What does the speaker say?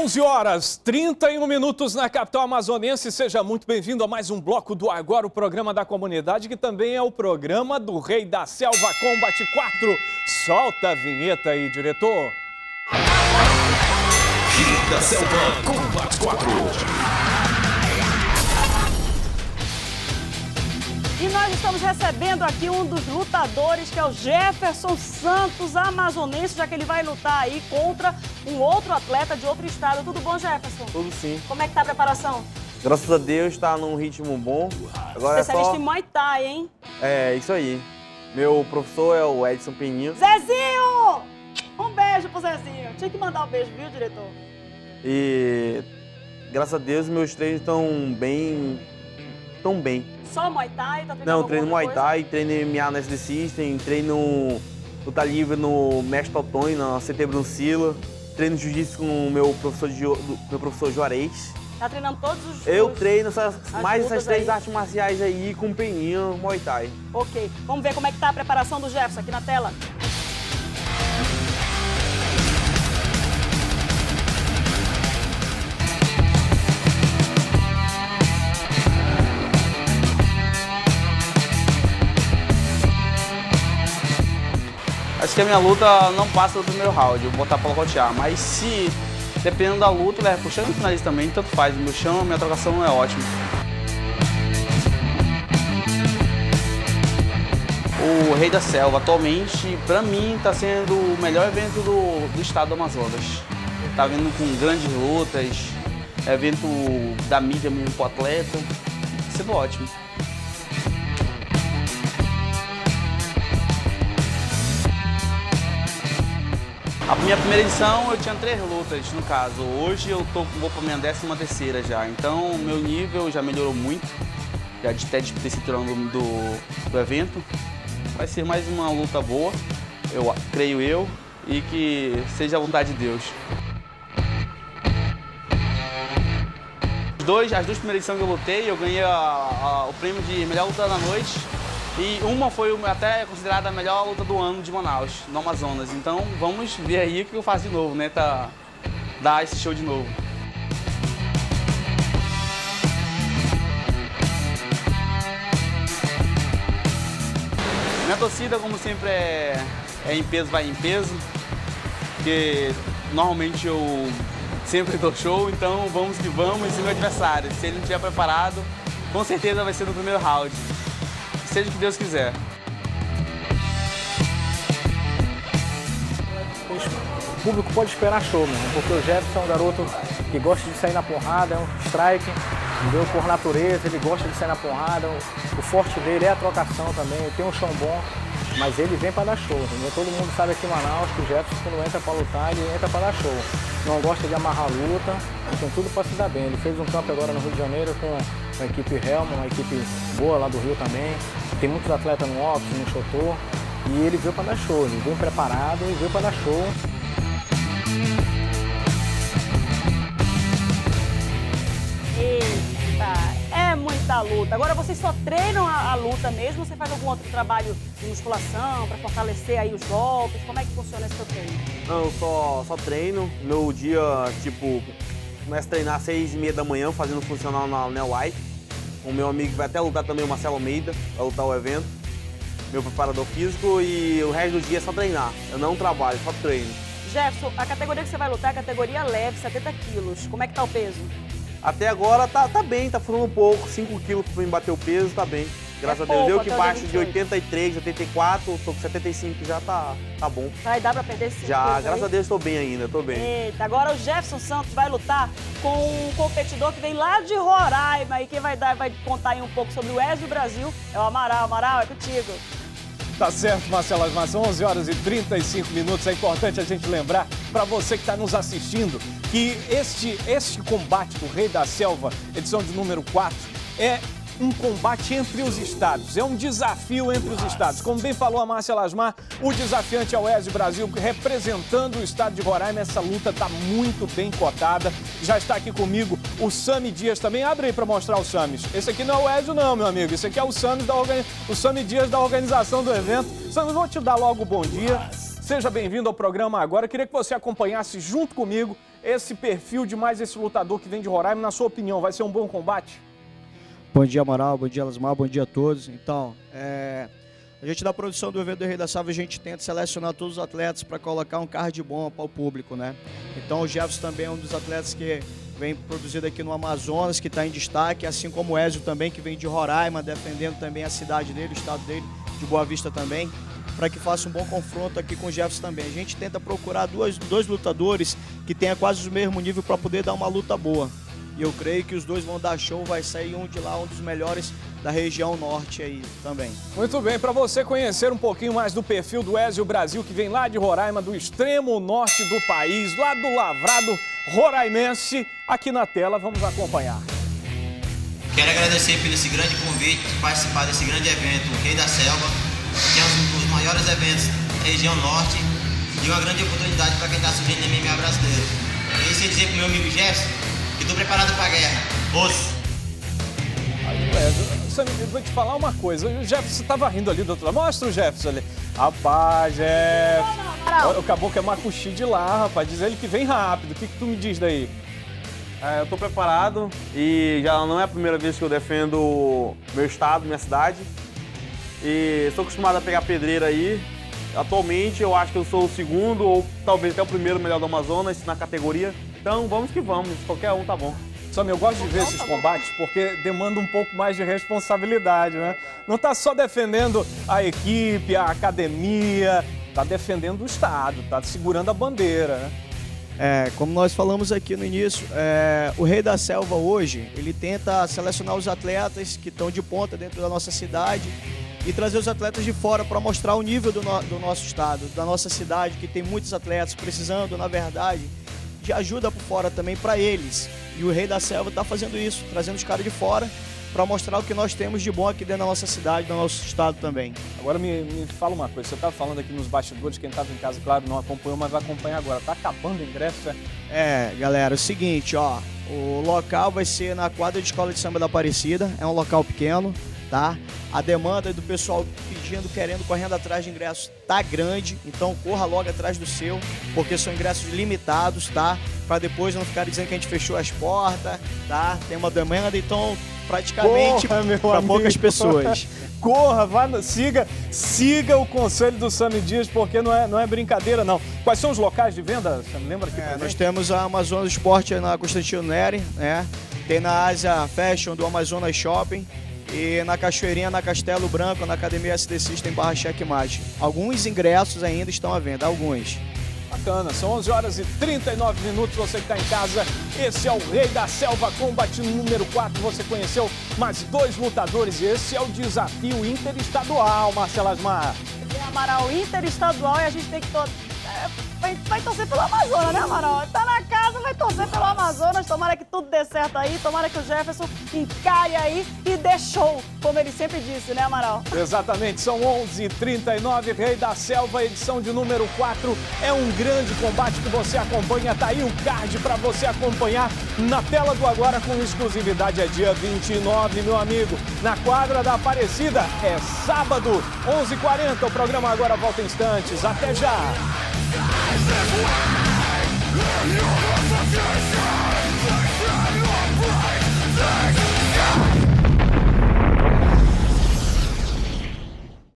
11 horas 31 minutos na capital amazonense. Seja muito bem-vindo a mais um bloco do Agora, o programa da comunidade, que também é o programa do Rei da Selva Combate 4. Solta a vinheta aí, diretor. Rei da Selva Combate 4. E nós estamos recebendo aqui um dos lutadores, que é o Jefferson Santos, amazonense, já que ele vai lutar aí contra um outro atleta de outro estado. Tudo bom, Jefferson? Tudo sim. Como é que tá a preparação? Graças a Deus está num ritmo bom. Agora Especialista é só... em Muay Thai, hein? É, isso aí. Meu professor é o Edson Peninho. Zezinho! Um beijo pro Zezinho. Tinha que mandar um beijo, viu, diretor? E graças a Deus meus treinos estão bem. Estão bem. Só Muay Thai? Tá Não, treino Muay Thai, treino MMA na SD System, treino luta livre no Mestre Totônio, na CT Bruncila, treino Jiu-Jitsu com o meu professor, meu professor Juarez. Tá treinando todos os Eu treino essas, mais essas três aí. artes marciais aí com peninho Muay Thai. Ok, vamos ver como é que tá a preparação do Jefferson aqui na tela. Acho que a minha luta não passa do primeiro round, eu vou botar pra rotear. Mas se, dependendo da luta, leva pro chão e finalista também, tanto faz. O meu chão, a minha trocação é ótima. O Rei da Selva, atualmente, pra mim, tá sendo o melhor evento do, do estado do Amazonas. Tá vindo com grandes lutas, evento da mídia mesmo pro atleta, sendo ótimo. A minha primeira edição eu tinha três lutas, no caso. Hoje eu tô, vou para minha décima terceira já. Então meu nível já melhorou muito. Já de até ter cinturão do, do, do evento. Vai ser mais uma luta boa, eu creio eu, e que seja a vontade de Deus. As duas primeiras edições que eu lutei, eu ganhei a, a, o prêmio de melhor luta da noite e uma foi até considerada a melhor luta do ano de Manaus, no Amazonas. Então vamos ver aí o que eu faço de novo, né? Tá, dar esse show de novo. Minha torcida, como sempre, é, é em peso, vai em peso. Porque normalmente eu sempre dou show, então vamos que vamos em cima do adversário. Se ele não estiver preparado, com certeza vai ser no primeiro round seja o que Deus quiser. O público pode esperar show porque o Jefferson é um garoto que gosta de sair na porrada, é um strike, entendeu? por natureza, ele gosta de sair na porrada, o, forte dele é a trocação também, tem um chão bom, mas ele vem para dar show, entendeu? Todo mundo sabe aqui em Manaus que o Jefferson quando entra para lutar, ele entra para dar show. Não gosta de amarrar a luta, tem tudo para se dar bem. Ele fez um campo agora no Rio de Janeiro com a equipe Helma, uma equipe boa lá do Rio também. Tem muitos atletas no óculos, no Chotô. E ele veio para dar show, ele veio preparado e veio para dar show. Eita, é muita luta. Agora vocês só treinam a, a luta mesmo ou você faz algum outro trabalho de musculação para fortalecer aí os golpes? Como é que funciona esse seu treino? Não, eu só, só treino. Meu dia, tipo, começa a treinar às seis e meia da manhã, fazendo funcional na Neo White o meu amigo que vai até lutar também, o Marcelo Almeida, vai lutar o evento, meu preparador físico, e o resto do dia é só treinar. Eu não trabalho, só treino. Jefferson, a categoria que você vai lutar é a categoria leve, 70 quilos. Como é que tá o peso? Até agora tá, tá bem, tá falando um pouco, 5 quilos pra mim bater o peso, tá bem. Graças é a Deus. Pouco, eu que baixo de 83, 84, tô com 75 já tá, tá bom. Vai dar pra perder 5 Já, graças a Deus tô bem ainda, tô bem. Eita, agora o Jefferson Santos vai lutar com um competidor que vem lá de Roraima e quem vai, dar, vai contar aí um pouco sobre o Ezio Brasil é o Amaral. Amaral, é contigo. Tá certo, Marcelo, mas 11 horas e 35 minutos. É importante a gente lembrar para você que está nos assistindo que este, este combate do Rei da Selva, edição de número 4, é um combate entre os estados, é um desafio entre os estados. Como bem falou a Márcia Lasmar, o desafiante é o Ezio Brasil, representando o estado de Roraima. Essa luta está muito bem cotada. Já está aqui comigo o Sami Dias também. Abre aí para mostrar o Samis. Esse aqui não é o Ezio não, meu amigo. Esse aqui é o Sami, da o Sami Dias da organização do evento. Sami, vou te dar logo o bom dia. Seja bem-vindo ao programa agora. Eu queria que você acompanhasse junto comigo esse perfil de mais esse lutador que vem de Roraima. Na sua opinião, vai ser um bom combate? Bom dia, Amaral. Bom dia, Lasmar. Bom dia a todos. Então, é, a gente da produção do evento do Rei da Salva, a gente tenta selecionar todos os atletas para colocar um card bom para o público, né? Então, o Jefferson também é um dos atletas que vem produzido aqui no Amazonas, que está em destaque, assim como o Ezio também, que vem de Roraima, defendendo também a cidade dele, o estado dele, de Boa Vista também, para que faça um bom confronto aqui com o Jefferson também. A gente tenta procurar duas, dois lutadores que tenham quase o mesmo nível para poder dar uma luta boa. E eu creio que os dois vão dar show, vai sair um de lá, um dos melhores da região norte aí também. Muito bem, para você conhecer um pouquinho mais do perfil do Ezio Brasil, que vem lá de Roraima, do extremo norte do país, lá do Lavrado Roraimense, aqui na tela, vamos acompanhar. Quero agradecer por esse grande convite, participar desse grande evento, o Rei da Selva, que é um dos maiores eventos da região norte e uma grande oportunidade para quem está surgindo no MMA brasileiro. E isso dizer para o meu amigo Jefferson, e tô preparado pra guerra. Os. Samir, eu vou te falar uma coisa. O Jefferson tava rindo ali do outro lado. Mostra o Jefferson ali. Rapaz, Jefferson. O caboclo é macuxi de lá, rapaz. Diz ele que vem rápido. O que, que tu me diz daí? É, eu tô preparado e já não é a primeira vez que eu defendo meu estado, minha cidade. E estou acostumado a pegar pedreira aí. Atualmente eu acho que eu sou o segundo ou talvez até o primeiro melhor do Amazonas na categoria. Então vamos que vamos, qualquer um tá bom. Sam, eu gosto de ver esses combates porque demanda um pouco mais de responsabilidade, né? Não tá só defendendo a equipe, a academia, tá defendendo o Estado, tá segurando a bandeira, né? É, como nós falamos aqui no início, é, o Rei da Selva hoje, ele tenta selecionar os atletas que estão de ponta dentro da nossa cidade e trazer os atletas de fora para mostrar o nível do, no, do nosso estado, da nossa cidade, que tem muitos atletas precisando, na verdade, de ajuda por fora também para eles. E o Rei da Selva está fazendo isso, trazendo os caras de fora para mostrar o que nós temos de bom aqui dentro da nossa cidade, do nosso estado também. Agora me, me fala uma coisa, você estava falando aqui nos bastidores, quem estava em casa, claro, não acompanhou, mas vai acompanhar agora. Tá acabando o ingresso, é? É, galera, é o seguinte, ó, o local vai ser na quadra de escola de samba da Aparecida, é um local pequeno, tá? A demanda do pessoal pedindo, querendo, correndo atrás de ingressos tá grande, então corra logo atrás do seu, porque são ingressos limitados, tá? Para depois não ficar dizendo que a gente fechou as portas, tá? Tem uma demanda, então praticamente para poucas pessoas. Corra, vá, siga, siga o conselho do Sami Dias, porque não é, não é brincadeira, não. Quais são os locais de venda? Você lembra aqui? É, nós temos a Amazonas Esporte na Constantino Neri, né? Tem na Ásia Fashion do Amazonas Shopping e na Cachoeirinha, na Castelo Branco, na Academia SD System barra Checkmate. Alguns ingressos ainda estão à venda, alguns. Bacana, são 11 horas e 39 minutos, você que está em casa, esse é o Rei da Selva Combate número 4, você conheceu mais dois lutadores, esse é o desafio interestadual, Marcelo Asmar. É, Amaral, interestadual e a gente tem que... To... É vai, vai torcer pelo Amazonas, né, Amaral? Tá na casa, vai torcer pelo Amazonas. Tomara que tudo dê certo aí. Tomara que o Jefferson encare aí e show, como ele sempre disse, né, Amaral? Exatamente. São 11h39, Rei da Selva, edição de número 4. É um grande combate que você acompanha. Tá aí o card para você acompanhar na tela do Agora com exclusividade. É dia 29, meu amigo. Na quadra da Aparecida é sábado, 11h40. O programa agora volta em instantes. Até já! This way, in your Justice!